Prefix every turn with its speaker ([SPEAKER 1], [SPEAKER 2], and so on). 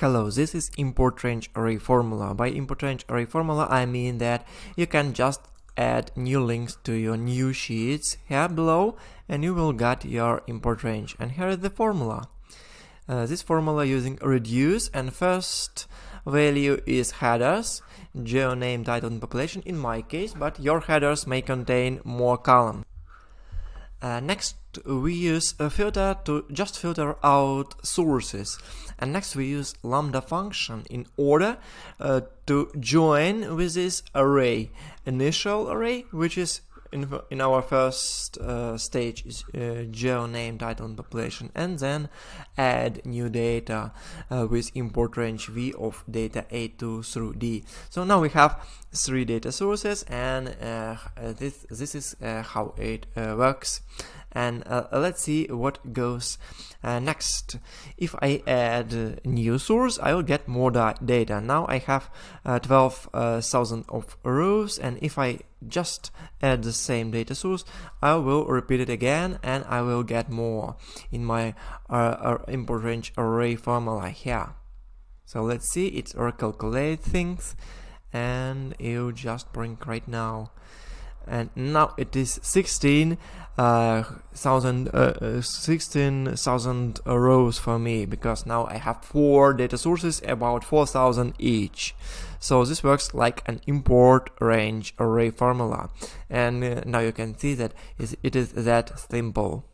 [SPEAKER 1] Hello, this is import range array formula. By import range array formula, I mean that you can just add new links to your new sheets here below and you will get your import range. And here is the formula. Uh, this formula using reduce and first value is headers, geo name, title and population in my case, but your headers may contain more columns. Uh, next, we use a filter to just filter out sources. And next, we use lambda function in order uh, to join with this array. Initial array, which is in, in our first uh, stage is uh, geo name, title, and population, and then add new data uh, with import range v of data a2 through d. So now we have three data sources, and uh, this this is uh, how it uh, works and uh, let's see what goes uh, next. If I add new source I will get more data. Now I have uh, 12,000 of rows. And if I just add the same data source I will repeat it again and I will get more in my uh, uh, import range array formula here. So let's see it's recalculate things and you just bring right now. And now it is 16 uh, thousand uh, uh 16,000 rows for me because now I have four data sources about 4,000 each. So this works like an import range array formula. And uh, now you can see that it is that simple